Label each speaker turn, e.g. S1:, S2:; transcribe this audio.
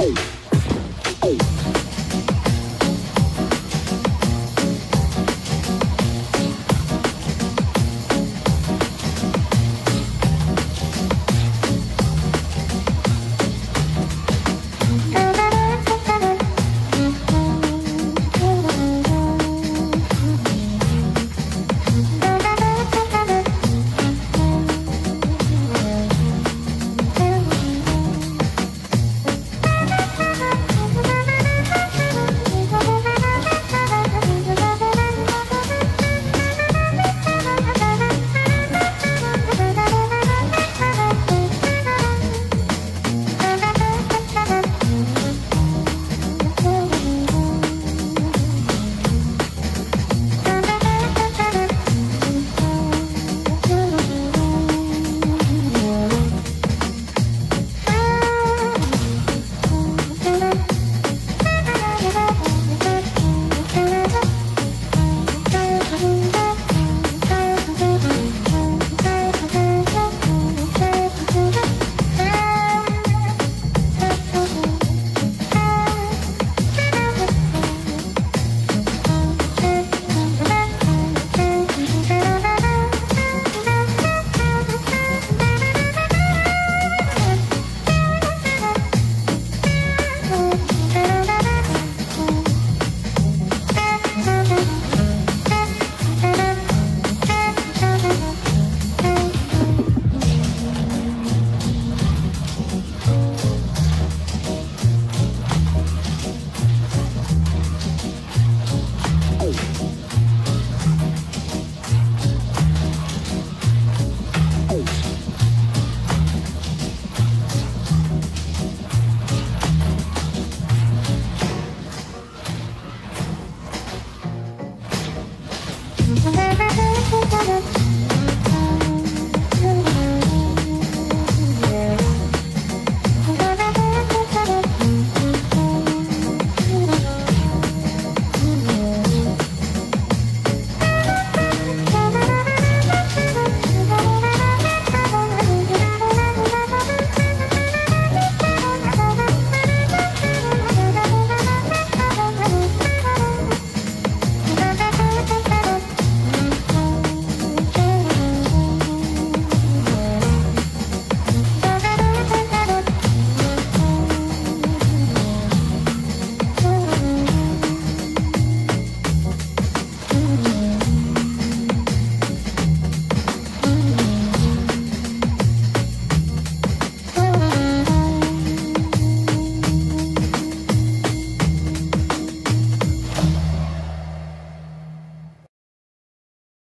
S1: Hey.